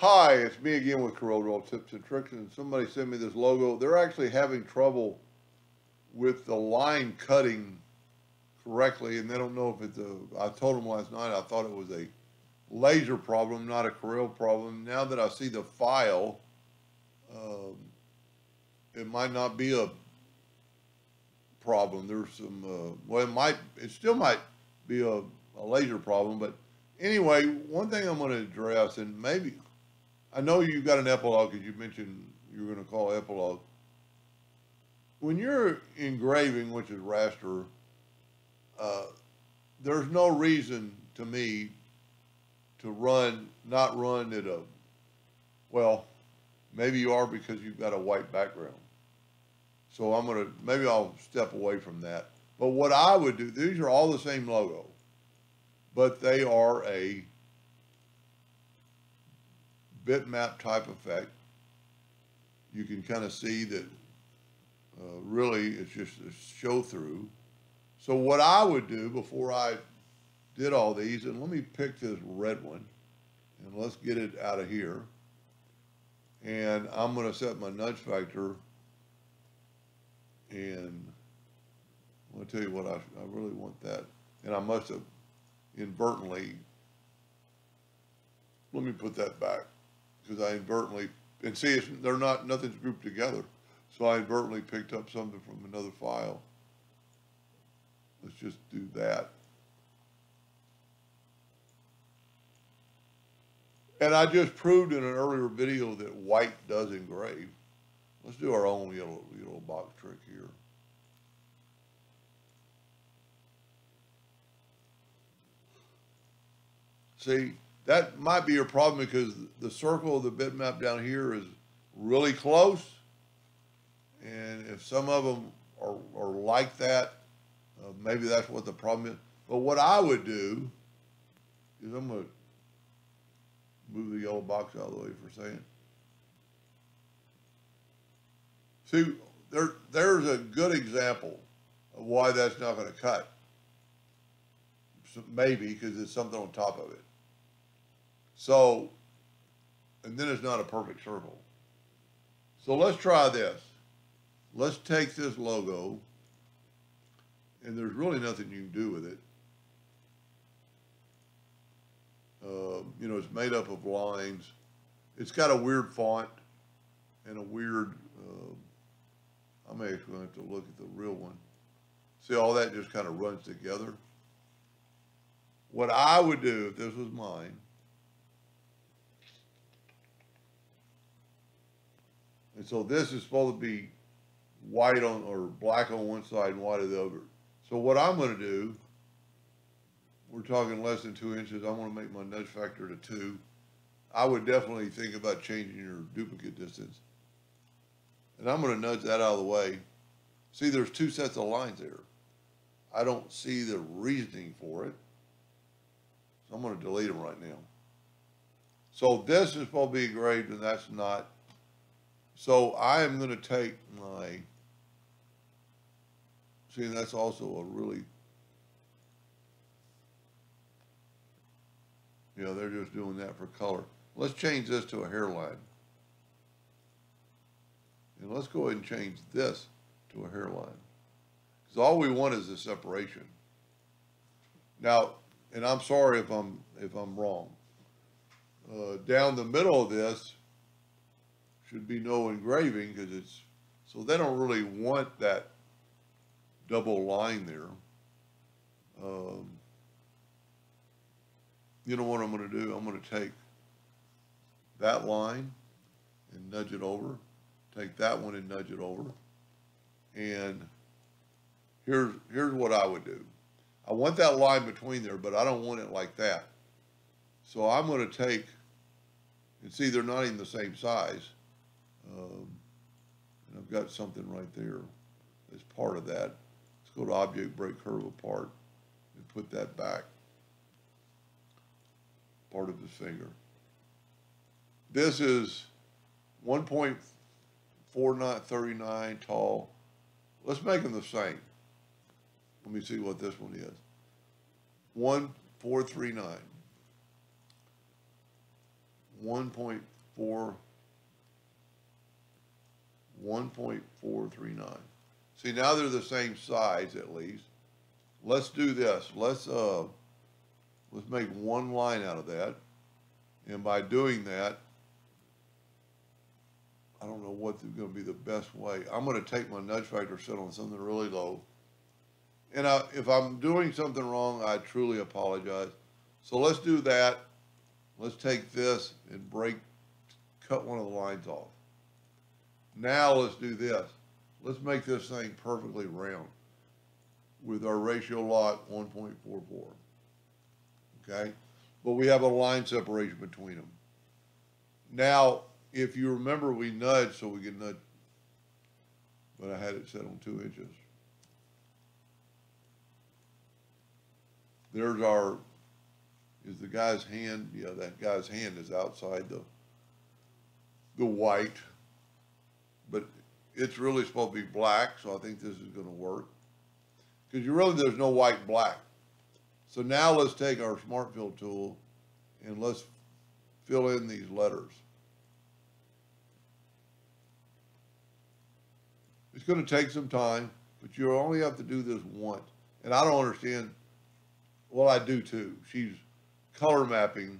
Hi, it's me again with Corel Draw Tips and Tricks, and somebody sent me this logo. They're actually having trouble with the line cutting correctly, and they don't know if it's a. I told them last night I thought it was a laser problem, not a Corel problem. Now that I see the file, um, it might not be a problem. There's some. Uh, well, it might. It still might be a, a laser problem, but anyway, one thing I'm going to address, and maybe I know you've got an Epilog because you mentioned you were going to call Epilog. When you're engraving, which is raster, uh, there's no reason to me to run, not run at a, well, maybe you are because you've got a white background. So I'm going to, maybe I'll step away from that. But what I would do, these are all the same logo, but they are a bitmap type effect. You can kind of see that uh, really it's just a show through. So what I would do before I did all these, and let me pick this red one, and let's get it out of here. And I'm going to set my nudge factor, and I'm going to tell you what I, I really want that. And I must have inadvertently, let me put that back because I inadvertently, and see, it's, they're not, nothing's grouped together. So I inadvertently picked up something from another file. Let's just do that. And I just proved in an earlier video that white does engrave. Let's do our own yellow, yellow box trick here. See, that might be your problem because the circle of the bitmap down here is really close. And if some of them are, are like that, uh, maybe that's what the problem is. But what I would do is I'm going to move the yellow box out of the way for a second. See, there, there's a good example of why that's not going to cut. So maybe because it's something on top of it. So, and then it's not a perfect circle. So let's try this. Let's take this logo, and there's really nothing you can do with it. Uh, you know, it's made up of lines. It's got a weird font and a weird, uh, I'm actually going to have to look at the real one. See, all that just kind of runs together. What I would do if this was mine, And so this is supposed to be white on or black on one side and white on the other. So what I'm going to do, we're talking less than two inches. I'm going to make my nudge factor to two. I would definitely think about changing your duplicate distance. And I'm going to nudge that out of the way. See, there's two sets of lines there. I don't see the reasoning for it. So I'm going to delete them right now. So this is supposed to be engraved and that's not. So I am going to take my, see, that's also a really, you know, they're just doing that for color. Let's change this to a hairline. And let's go ahead and change this to a hairline. Because all we want is a separation. Now, and I'm sorry if I'm, if I'm wrong. Uh, down the middle of this, should be no engraving because it's, so they don't really want that double line there. Um, you know what I'm going to do? I'm going to take that line and nudge it over, take that one and nudge it over. And here's, here's what I would do. I want that line between there, but I don't want it like that. So I'm going to take, and see they're not even the same size. Um, and I've got something right there as part of that. Let's go to object break curve apart and put that back. Part of the finger. This is 1.4939 tall. Let's make them the same. Let me see what this one is. 1439. one point four, one point four three nine. See, now they're the same size at least. Let's do this. Let's, uh, let's make one line out of that. And by doing that, I don't know what's gonna be the best way. I'm gonna take my nudge factor set on something really low. And I, if I'm doing something wrong, I truly apologize. So let's do that. Let's take this and break, cut one of the lines off. Now let's do this. Let's make this thing perfectly round with our ratio lot one point four four. Okay? But we have a line separation between them. Now, if you remember, we nudged so we could nudge, but I had it set on two inches. There's our, is the guy's hand, yeah, that guy's hand is outside the, the white. But it's really supposed to be black, so I think this is gonna work. Cause you really, there's no white black. So now let's take our smart fill tool and let's fill in these letters. It's gonna take some time, but you only have to do this once. And I don't understand, well, I do too. She's color mapping,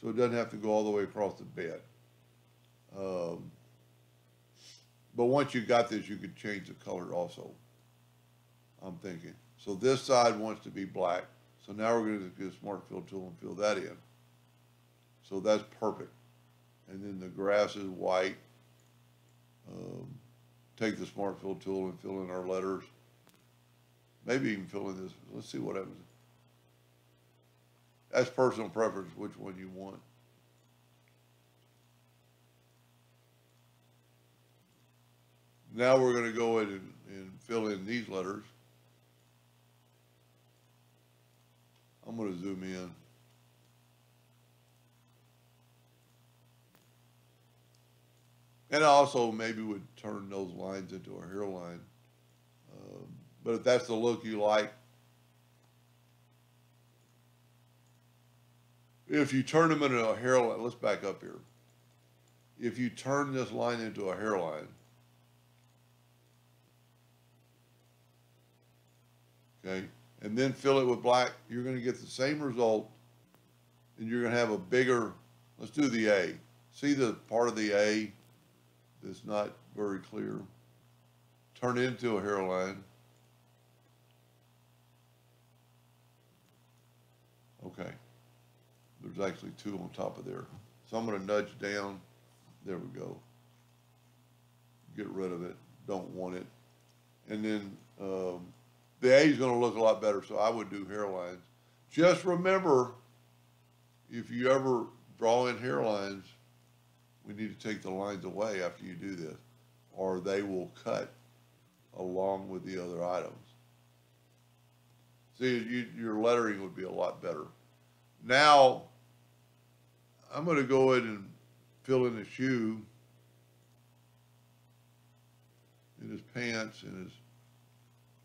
so it doesn't have to go all the way across the bed. Um, but once you got this, you could change the color also. I'm thinking. So this side wants to be black. So now we're gonna get a smart fill tool and fill that in. So that's perfect. And then the grass is white. Um, take the smart fill tool and fill in our letters. Maybe even fill in this, let's see what happens. That's personal preference, which one you want. Now we're gonna go in and, and fill in these letters. I'm gonna zoom in. And I also maybe would turn those lines into a hairline. Um, But if that's the look you like, if you turn them into a hairline, let's back up here. If you turn this line into a hairline, okay, and then fill it with black, you're gonna get the same result, and you're gonna have a bigger, let's do the A. See the part of the A that's not very clear? Turn into a hairline. Okay. There's actually two on top of there. So I'm gonna nudge down. There we go. Get rid of it. Don't want it. And then, um, the A is gonna look a lot better, so I would do hairlines. Just remember, if you ever draw in hairlines, we need to take the lines away after you do this, or they will cut along with the other items. See, you, your lettering would be a lot better. Now, I'm gonna go ahead and fill in the shoe in his pants and his,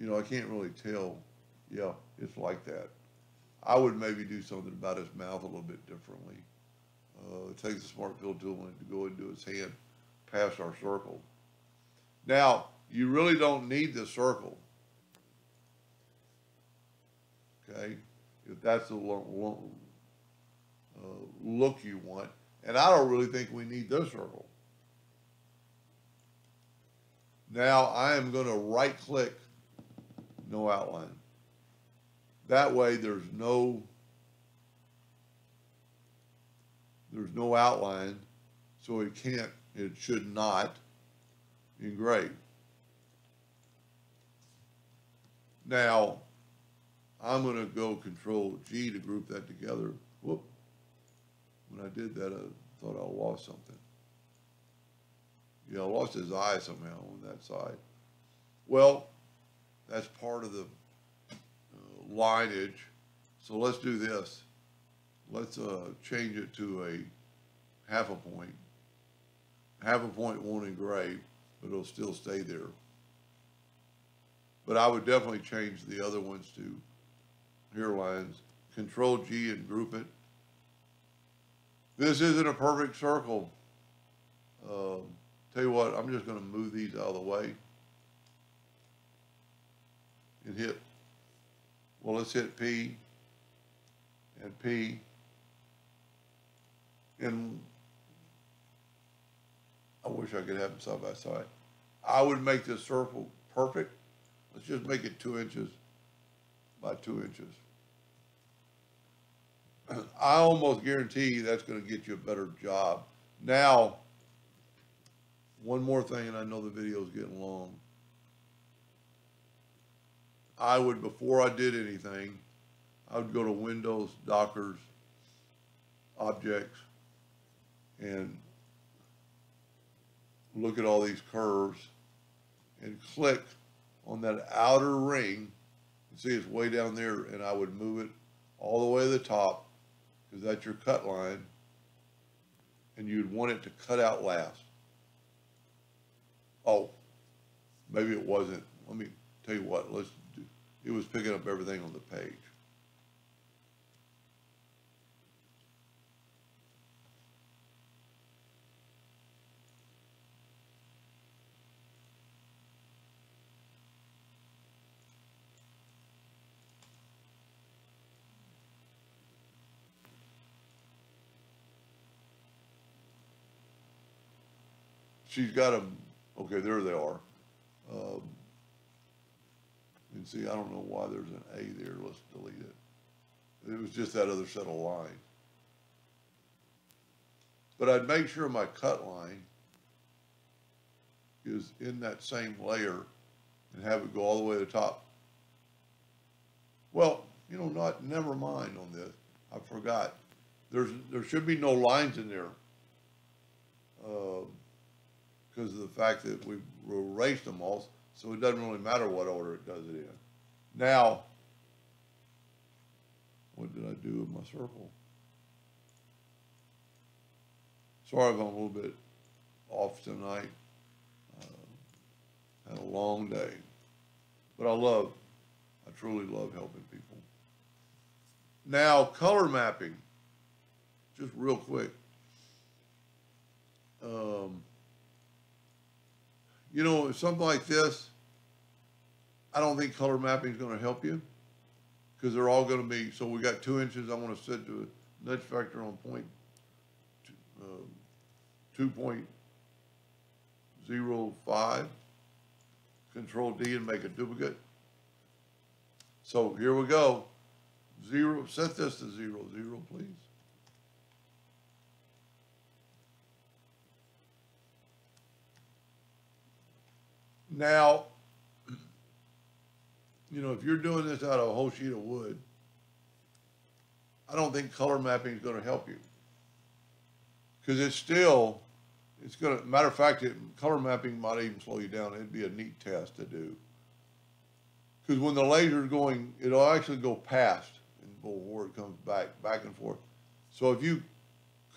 you know, I can't really tell. Yeah, it's like that. I would maybe do something about his mouth a little bit differently. Uh, it takes a smart fill tool to go into his hand past our circle. Now, you really don't need the circle. Okay, if that's the uh, look you want, and I don't really think we need this circle. Now I am going to right click no outline. That way there's no there's no outline, so it can't, it should not engrave. Now, I'm gonna go Control G to group that together. Whoop. When I did that, I thought I lost something. Yeah, I lost his eye somehow on that side. Well, that's part of the uh, lineage. So let's do this. Let's uh, change it to a half a point. Half a point won't engrave, but it'll still stay there. But I would definitely change the other ones to hairlines. Control G and group it. This isn't a perfect circle. Um, tell you what, I'm just gonna move these out of the way. And hit, well, let's hit P and P. And I wish I could have them side by side. I would make this circle perfect. Let's just make it two inches by two inches. I almost guarantee that's gonna get you a better job. Now, one more thing, and I know the video is getting long. I would, before I did anything, I would go to Windows, Dockers, Objects, and look at all these curves and click on that outer ring. You see it's way down there, and I would move it all the way to the top because that's your cut line, and you'd want it to cut out last. Oh, maybe it wasn't. Let me tell you what. Let's. It was picking up everything on the page. She's got them, okay, there they are. Um, see, I don't know why there's an A there, let's delete it. It was just that other set of lines. But I'd make sure my cut line is in that same layer and have it go all the way to the top. Well, you know, not, never mind on this, I forgot. There's, there should be no lines in there. Uh, because of the fact that we've erased them all, so it doesn't really matter what order it does it in. Now, what did I do with my circle? Sorry if I'm a little bit off tonight. Uh, had a long day, but I love, I truly love helping people. Now, color mapping, just real quick. Um, you know, something like this, I don't think color mapping is going to help you because they're all going to be, so we got two inches, I want to set to a nudge factor on point um, two point zero five. Control D and make a duplicate. So here we go. Zero, set this to zero, zero, please. Now, you know, if you're doing this out of a whole sheet of wood, I don't think color mapping is gonna help you. Cause it's still, it's gonna, matter of fact, it, color mapping might even slow you down. It'd be a neat test to do. Cause when the laser's going, it'll actually go past before it comes back, back and forth. So if you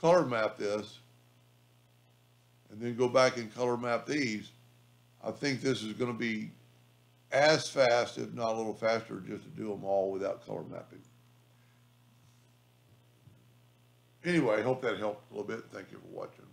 color map this and then go back and color map these, I think this is gonna be as fast, if not a little faster, just to do them all without color mapping. Anyway, I hope that helped a little bit. Thank you for watching.